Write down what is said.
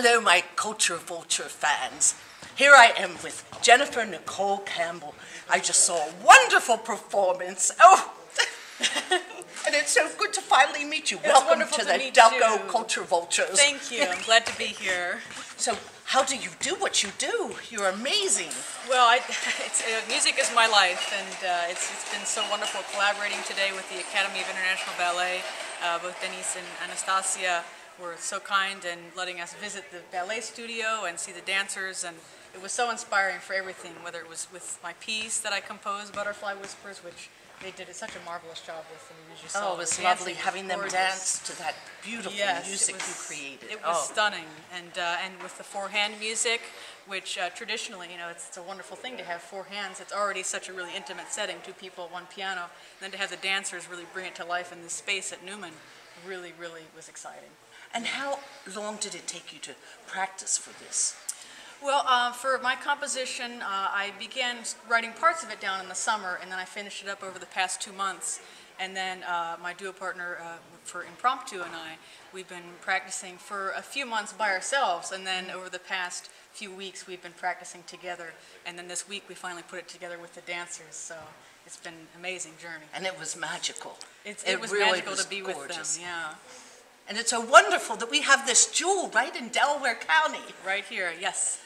Hello, my Culture Vulture fans. Here I am with Jennifer Nicole Campbell. I just saw a wonderful performance. Oh, and it's so good to finally meet you. Welcome to to the Delco you. Culture Vultures. Thank you. I'm glad to be here. So, how do you do what you do? You're amazing. Well, I, it's, uh, music is my life, and uh, it's, it's been so wonderful collaborating today with the Academy of International Ballet. Uh, both Denise and Anastasia were so kind and letting us visit the ballet studio and see the dancers, and it was so inspiring for everything, whether it was with my piece that I composed, Butterfly Whispers, which they did such a marvelous job with. I mean, as you saw, Oh, it was lovely having them gorgeous. dance to that beautiful Yes, music was, you created. It was oh. stunning, and uh, and with the four hand music, which uh, traditionally, you know, it's, it's a wonderful thing to have four hands. It's already such a really intimate setting, two people, one piano. And then to have the dancers really bring it to life in this space at Neumann, really, really was exciting. And how long did it take you to practice for this? Well, uh, for my composition, uh, I began writing parts of it down in the summer, and then I finished it up over the past two months. And then uh, my duo partner uh, for Impromptu and I, we've been practicing for a few months by ourselves, and then over the past few weeks, we've been practicing together. And then this week, we finally put it together with the dancers. So it's been an amazing journey. And it was magical. It's, It it, was really magical was to be gorgeous. with them. Yeah, And it's so wonderful that we have this jewel right in Delaware County. right here. Yes.